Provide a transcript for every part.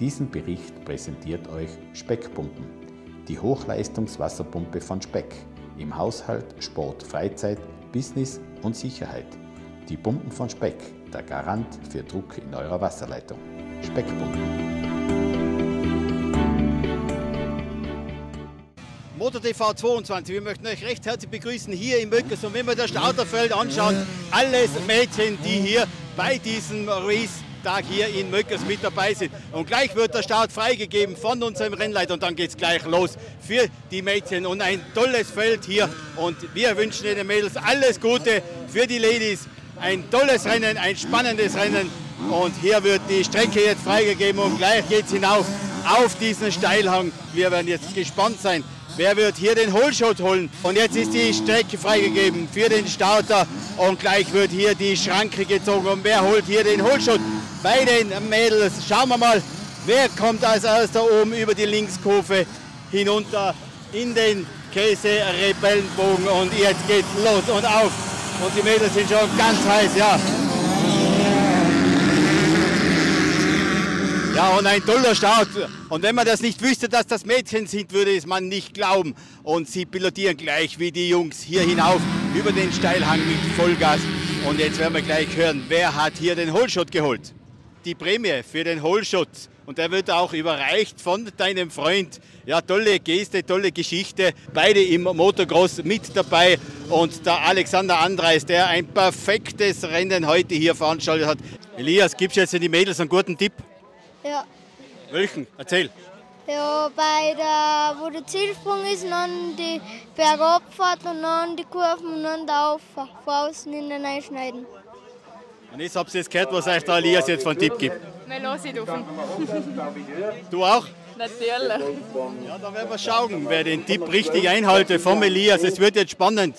Diesen Bericht präsentiert euch Speckpumpen, die Hochleistungswasserpumpe von Speck im Haushalt, Sport, Freizeit, Business und Sicherheit. Die Pumpen von Speck, der Garant für Druck in eurer Wasserleitung. Speckpumpen. Motor TV 22. Wir möchten euch recht herzlich begrüßen hier im Möckers. Und wenn wir das Starterfeld anschauen, alles Mädchen, die hier bei diesem Race-Tag hier in Möckers mit dabei sind. Und gleich wird der Start freigegeben von unserem Rennleiter und dann geht es gleich los für die Mädchen. Und ein tolles Feld hier. Und wir wünschen den Mädels alles Gute für die Ladies. Ein tolles Rennen, ein spannendes Rennen. Und hier wird die Strecke jetzt freigegeben und gleich geht es hinauf auf diesen Steilhang. Wir werden jetzt gespannt sein, Wer wird hier den Holshot holen? Und jetzt ist die Strecke freigegeben für den Starter und gleich wird hier die Schranke gezogen. Und wer holt hier den Holshot? Bei den Mädels. Schauen wir mal, wer kommt als erster oben über die Linkskurve hinunter in den Käse-Rebellenbogen. Und jetzt geht's los und auf. Und die Mädels sind schon ganz heiß, ja. Ja, und ein toller Start. Und wenn man das nicht wüsste, dass das Mädchen sind, würde es man nicht glauben. Und sie pilotieren gleich wie die Jungs hier hinauf über den Steilhang mit Vollgas. Und jetzt werden wir gleich hören, wer hat hier den Holshot geholt. Die Prämie für den Holshot. Und der wird auch überreicht von deinem Freund. Ja, tolle Geste, tolle Geschichte. Beide im Motocross mit dabei. Und der Alexander Andreis, der ein perfektes Rennen heute hier veranstaltet hat. Elias, gibst du jetzt den Mädels einen guten Tipp? Ja. Welchen? Erzähl. Ja, bei der, wo der Zielsprung ist, dann die Bergabfahrt und dann die Kurven und dann der Auffahrt, von außen in den Einschneiden. Und jetzt habt ihr jetzt gehört, was euch der Elias jetzt von Tipp gibt. Wir lassen dürfen. Du auch? Natürlich. Ja, dann werden wir schauen, wer den Tipp richtig einhaltet vom Elias. Es wird jetzt spannend.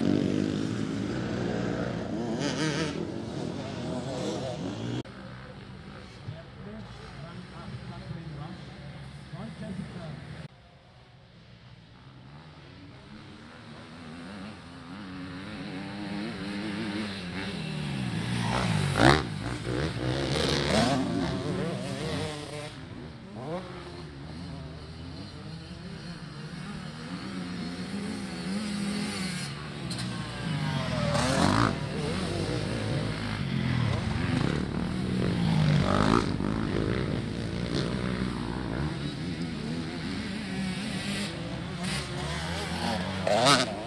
Mm-hmm. Oh.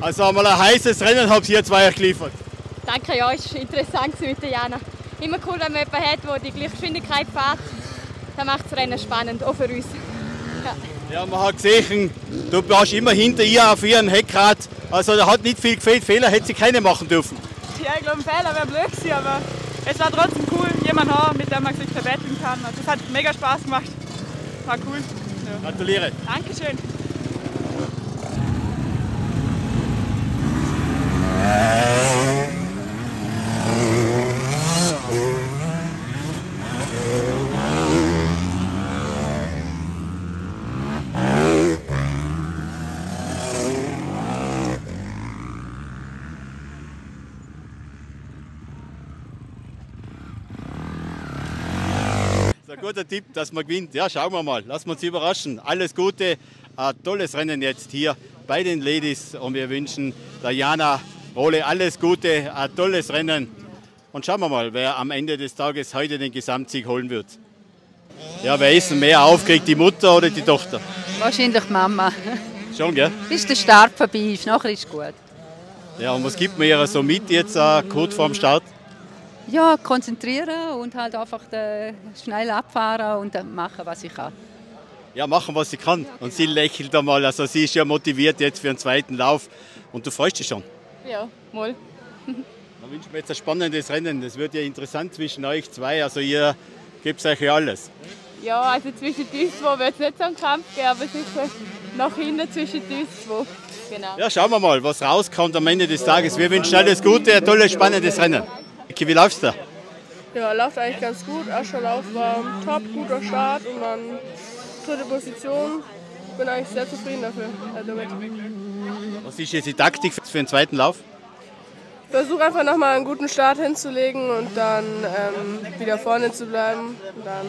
Also einmal ein heißes Rennen habt ihr zwei geliefert. Danke, ja, es war interessant mit der Jana. Immer cool, wenn man jemanden hat, der die gleiche Geschwindigkeit fährt. Das macht das Rennen spannend, auch für uns. Ja. Ja, man hat gesehen, du warst immer hinter ihr auf ihrem Heckrad. Also da hat nicht viel gefehlt. Fehler hätte sie keine machen dürfen. Ja, ich glaube, ein Fehler wäre blöd gewesen, aber es war trotzdem cool, jemanden haben, mit dem man sich verbetteln kann. Also, es hat mega Spaß gemacht. War cool. Ja. Gratuliere. Dankeschön. Guter Tipp, dass man gewinnt. Ja, schauen wir mal. Lassen wir uns überraschen. Alles Gute. Ein tolles Rennen jetzt hier bei den Ladies. Und wir wünschen der Jana alles Gute. Ein tolles Rennen. Und schauen wir mal, wer am Ende des Tages heute den Gesamtsieg holen wird. Ja, wer ist mehr aufgeregt, die Mutter oder die Tochter? Wahrscheinlich Mama. Schon, gell? Bis der Start vorbei ist, nachher ist gut. Ja, und was gibt man ihr so mit jetzt, äh, kurz vorm Start? Ja, konzentrieren und halt einfach schnell abfahren und dann machen, was ich kann. Ja, machen, was sie kann. Und sie lächelt einmal. Also sie ist ja motiviert jetzt für den zweiten Lauf. Und du freust dich schon. Ja, mal. Dann wünschen wir jetzt ein spannendes Rennen. Das wird ja interessant zwischen euch zwei. Also ihr gebt euch ja alles. Ja, also zwischen uns zwei wird es nicht so einen Kampf geben, aber sicher nach hinten zwischen uns zwei. Genau. Ja, schauen wir mal, was rauskommt am Ende des Tages. Wir wünschen alles Gute, ein tolles, spannendes Rennen. Okay, wie läufst du? Ja, läuft eigentlich ganz gut. Erster Lauf war top, guter Start und dann dritte Position. Bin eigentlich sehr zufrieden dafür, damit. Was ist jetzt die Taktik für den zweiten Lauf? Ich versuche einfach nochmal einen guten Start hinzulegen und dann ähm, wieder vorne zu bleiben. Und dann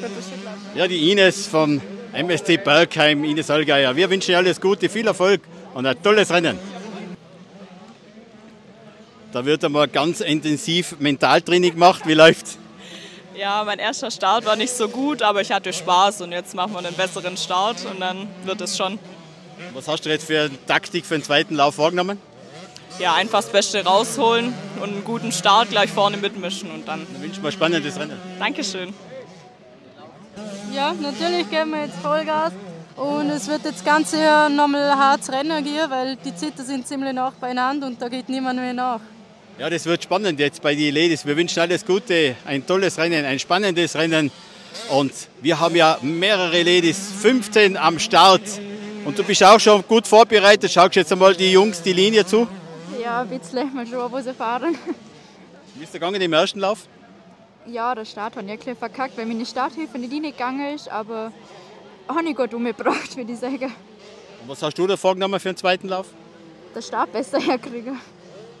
wird es klappen. Ja, die Ines vom MSC Bergheim, Ines Allgeier. Wir wünschen dir alles Gute, viel Erfolg und ein tolles Rennen. Da wird einmal ganz intensiv Mentaltraining gemacht. Wie läuft's? Ja, mein erster Start war nicht so gut, aber ich hatte Spaß und jetzt machen wir einen besseren Start und dann wird es schon. Was hast du jetzt für eine Taktik für den zweiten Lauf vorgenommen? Ja, einfach das Beste rausholen und einen guten Start gleich vorne mitmischen und dann. Dann wünschen wir ein spannendes Rennen. Dankeschön. Ja, natürlich geben wir jetzt Vollgas. Und es wird jetzt ganz sicher nochmal hartes Rennen gehen, weil die Zeiten sind ziemlich nah beieinander und da geht niemand mehr nach. Ja, das wird spannend jetzt bei den Ladies. Wir wünschen alles Gute, ein tolles Rennen, ein spannendes Rennen. Und wir haben ja mehrere Ladies, 15 am Start. Und du bist auch schon gut vorbereitet. Schaust jetzt einmal die Jungs die Linie zu. Ja, ein bisschen mal schauen, wo sie fahren. Wie ist der gegangen im ersten Lauf? Ja, der Start hat ein bisschen verkackt, weil meine Starthilfe nicht reingegangen ist, aber habe ich gut umgebracht, würde ich sagen. Und was hast du da vorgenommen für den zweiten Lauf? Den Start besser herkriegen.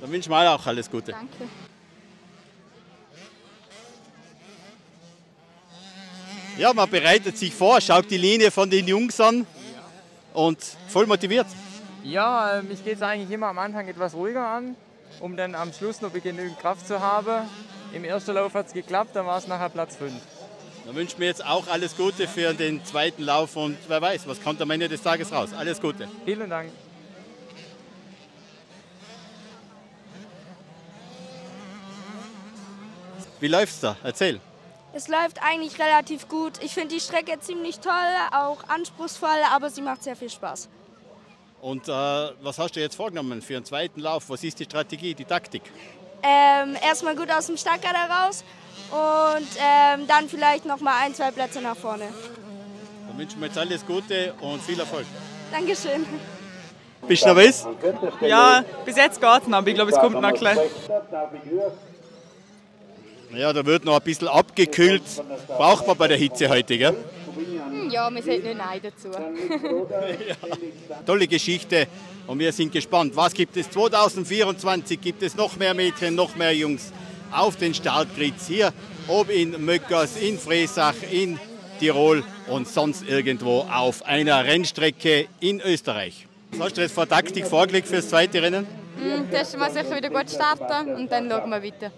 Dann wünschen wir auch alles Gute. Danke. Ja, man bereitet sich vor, schaut die Linie von den Jungs an und voll motiviert. Ja, mich geht es eigentlich immer am Anfang etwas ruhiger an, um dann am Schluss noch genügend Kraft zu haben. Im ersten Lauf hat es geklappt, dann war es nachher Platz 5. Dann wünschen wir jetzt auch alles Gute für den zweiten Lauf und wer weiß, was kommt am Ende des Tages raus. Alles Gute. Vielen Dank. Wie läuft's da? Erzähl. Es läuft eigentlich relativ gut. Ich finde die Strecke ziemlich toll, auch anspruchsvoll, aber sie macht sehr viel Spaß. Und äh, was hast du jetzt vorgenommen für einen zweiten Lauf? Was ist die Strategie, die Taktik? Ähm, erstmal gut aus dem Startkader heraus und ähm, dann vielleicht noch mal ein, zwei Plätze nach vorne. Dann wünschen wir jetzt alles Gute und viel Erfolg. Dankeschön. Bist du nervös? Ja, bis jetzt geht's noch, aber ich glaube, es kommt noch gleich. Ja, da wird noch ein bisschen abgekühlt. Braucht man bei der Hitze heute, gell? Hm, Ja, wir sollten nicht Nein dazu. Tolle Geschichte und wir sind gespannt. Was gibt es 2024? Gibt es noch mehr Mädchen, noch mehr Jungs auf den Startgrids hier oben in Möckers, in Fresach, in Tirol und sonst irgendwo auf einer Rennstrecke in Österreich. Was hast du jetzt für Taktik vorgelegt fürs zweite Rennen? Hm, Testen wir sicher wieder gut starten und dann schauen wir weiter.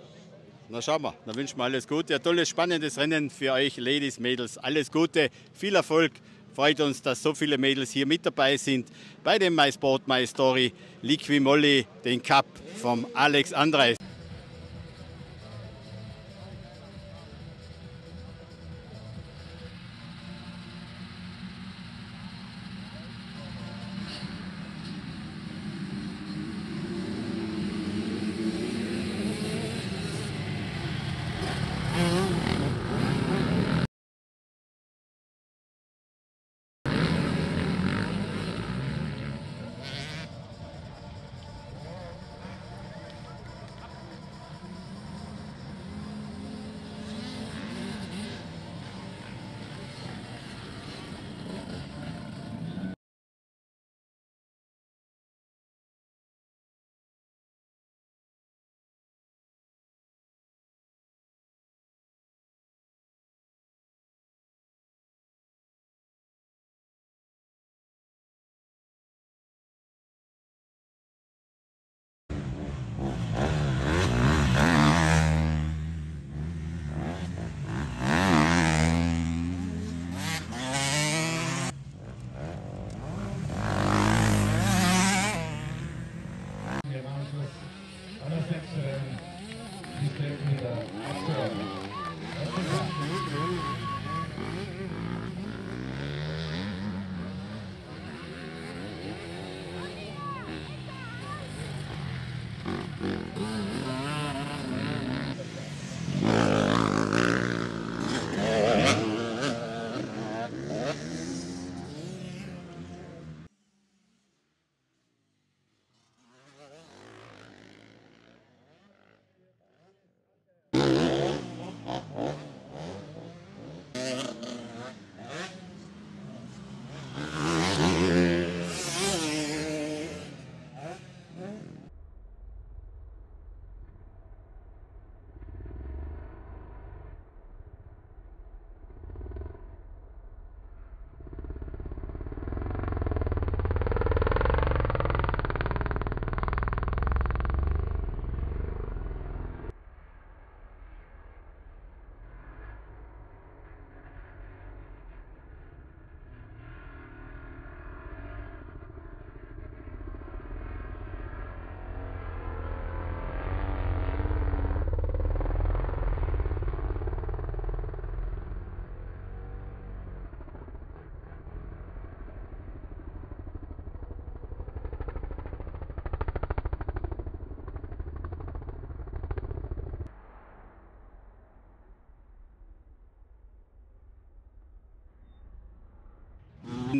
Na schauen wir, dann wünschen wir alles Gute. Ein tolles, spannendes Rennen für euch, Ladies, Mädels. Alles Gute, viel Erfolg. Freut uns, dass so viele Mädels hier mit dabei sind bei dem My Sport, My Story Liqui Moly, den Cup vom Alex Andreis. Mm-hmm.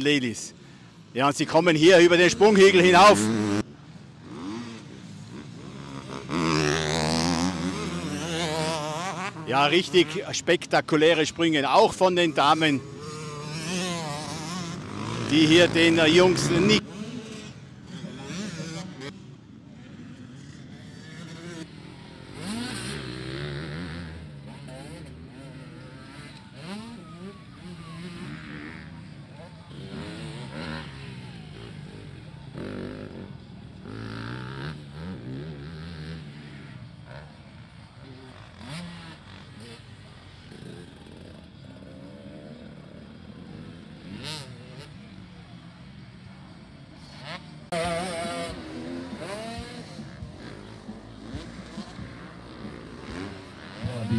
Ladies. Ja, und sie kommen hier über den Sprunghügel hinauf. Ja, richtig spektakuläre Sprünge, auch von den Damen, die hier den Jungs nicht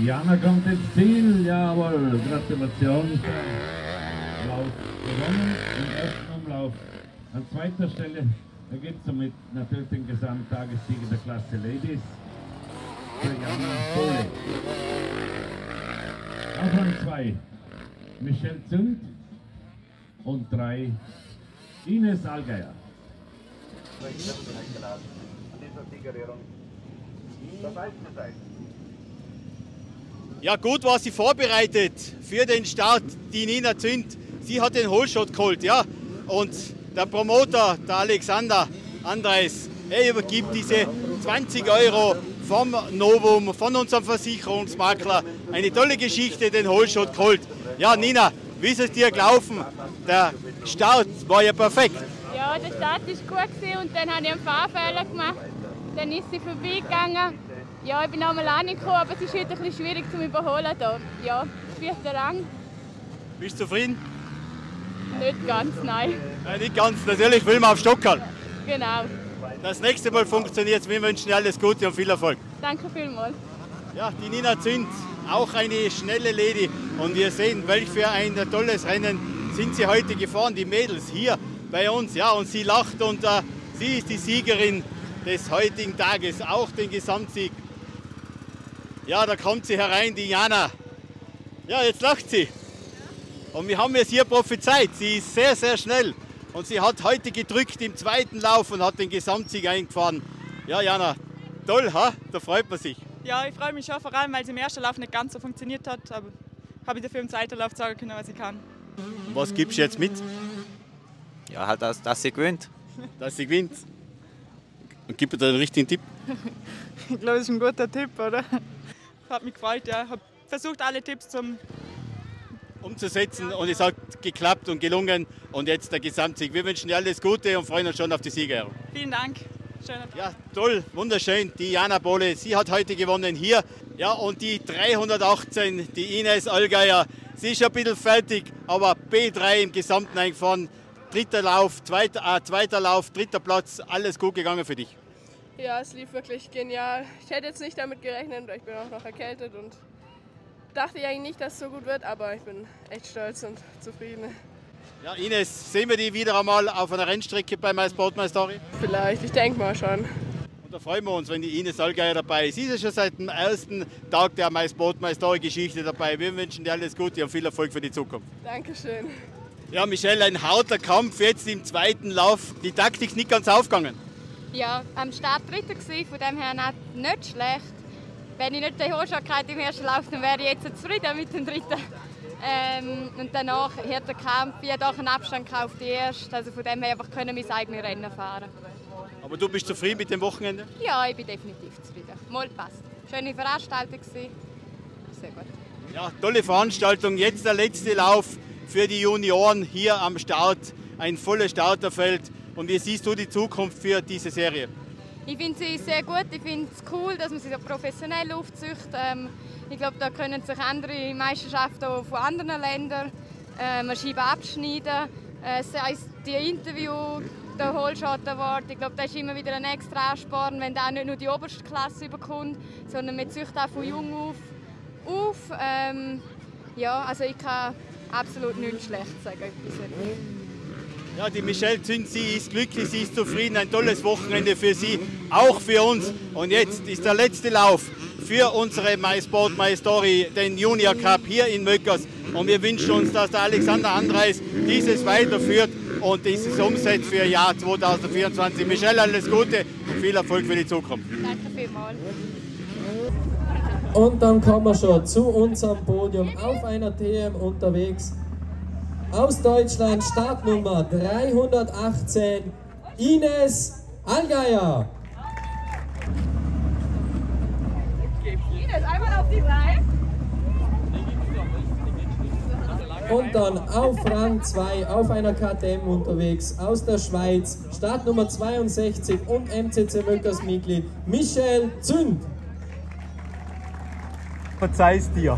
Jana kommt ins Ziel, jawohl, Gratulation. Lauf gewonnen im ersten Umlauf. An zweiter Stelle gibt es somit natürlich den Gesamttagessieger der Klasse Ladies für Jana Bohle. Auf Rang 2 Michelle Zünd und 3 Ines Allgeier. Ja, gut war sie vorbereitet für den Start, die Nina Zünd. Sie hat den Holshot geholt, ja. Und der Promoter, der Alexander Andres, er übergibt diese 20 Euro vom Novum, von unserem Versicherungsmakler. Eine tolle Geschichte, den Holshot geholt. Ja, Nina, wie ist es dir gelaufen? Der Start war ja perfekt. Ja, der Start war gut und dann habe ich einen Fahrfehler gemacht. Dann ist sie vorbeigegangen. Ja, ich bin einmal angekommen, aber es ist heute ein bisschen schwierig zu überholen hier. Ja, vierter Rang. Bist du zufrieden? Nicht ganz, nein. Ja, nicht ganz, natürlich will man auf Stockerl. Genau. Das nächste Mal funktioniert es. Wir wünschen dir alles Gute und viel Erfolg. Danke vielmals. Ja, die Nina Zünd, auch eine schnelle Lady. Und wir sehen, welch für ein tolles Rennen sind sie heute gefahren, die Mädels hier bei uns. Ja, und sie lacht und äh, sie ist die Siegerin des heutigen Tages, auch den Gesamtsieg. Ja, da kommt sie herein, die Jana. Ja, jetzt lacht sie. Und wir haben es hier prophezeit. Sie ist sehr, sehr schnell. Und sie hat heute gedrückt im zweiten Lauf und hat den Gesamtsieg eingefahren. Ja, Jana, toll, ha? da freut man sich. Ja, ich freue mich schon, vor allem, weil es im ersten Lauf nicht ganz so funktioniert hat. Aber habe ich dafür im zweiten Lauf sagen können, was ich kann. Was gibst du jetzt mit? Ja, halt, dass, dass sie gewinnt. Dass sie gewinnt. Und gib mir da einen richtigen Tipp. ich glaube, das ist ein guter Tipp, oder? Hat mich gefreut, ja. Ich habe versucht, alle Tipps zum umzusetzen und es hat geklappt und gelungen und jetzt der Gesamtsieg. Wir wünschen dir alles Gute und freuen uns schon auf die Siegerehrung. Vielen Dank. Schöner Ja, toll, wunderschön. Die Jana Bohle, sie hat heute gewonnen hier. Ja, und die 318, die Ines Allgeier, sie ist schon ein bisschen fertig, aber B3 im Gesamten eingefahren. Dritter Lauf, zweiter, äh, zweiter Lauf, dritter Platz, alles gut gegangen für dich. Ja, es lief wirklich genial. Ich hätte jetzt nicht damit gerechnet, weil ich bin auch noch erkältet und dachte ich eigentlich nicht, dass es so gut wird, aber ich bin echt stolz und zufrieden. Ja, Ines, sehen wir die wieder einmal auf einer Rennstrecke bei My Sport My Story? Vielleicht, ich denke mal schon. Und da freuen wir uns, wenn die Ines Allgeier dabei ist. Sie ist ja schon seit dem ersten Tag der My Sport My Story Geschichte dabei. Wir wünschen dir alles Gute und viel Erfolg für die Zukunft. Dankeschön. Ja, Michelle, ein harter Kampf jetzt im zweiten Lauf. Die Taktik ist nicht ganz aufgegangen. Ja, am Start dritter gewesen, von dem her nicht schlecht. Wenn ich nicht den Hochschlag im ersten Lauf, dann wäre ich jetzt zufrieden mit dem dritten. Ähm, und danach hat der Kampf, ich habe auch einen Abstand gekauft, die erste. Also von dem her einfach können mein eigenes Rennen fahren. Aber du bist zufrieden mit dem Wochenende? Ja, ich bin definitiv zufrieden. Mal passt. Schöne Veranstaltung gewesen. Sehr gut. Ja, tolle Veranstaltung. Jetzt der letzte Lauf für die Junioren hier am Start. Ein volles Starterfeld. Und wie siehst du die Zukunft für diese Serie? Ich finde sie sehr gut. Ich finde es cool, dass man sie so professionell aufzüchtet. Ähm, ich glaube, da können sich andere Meisterschaften auch von anderen Ländern äh, Scheiben abschneiden. Äh, sei es die Interview, der Holshot Award. Ich glaube, das ist immer wieder ein extra Ansporn, wenn da nicht nur die oberste Klasse überkommt, sondern man züchtet auch von jung auf. auf. Ähm, ja, also ich kann absolut nichts schlecht sagen. Ja, die Michelle Zünd, sie ist glücklich, sie ist zufrieden. Ein tolles Wochenende für sie, auch für uns. Und jetzt ist der letzte Lauf für unsere My Sport, My Story, den Junior Cup hier in Möckers. Und wir wünschen uns, dass der Alexander Andreis dieses weiterführt und dieses umsetzt für das Jahr 2024. Michelle, alles Gute und viel Erfolg für die Zukunft. Danke vielmals. Und dann kommen wir schon zu unserem Podium auf einer TM unterwegs. Aus Deutschland Startnummer 318 Ines Allgeier. Ines, einmal auf die Reihe. Und dann auf Rang 2 auf einer KTM unterwegs aus der Schweiz, Startnummer 62 und MCC Möckers Mitglied Michel Zünd. Verzeih's dir.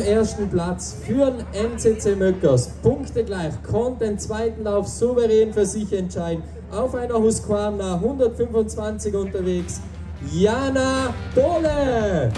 Ersten Platz führen NCC Möckers. Punkte gleich, konnte den zweiten Lauf souverän für sich entscheiden. Auf einer Husqvarna 125 unterwegs. Jana Dole.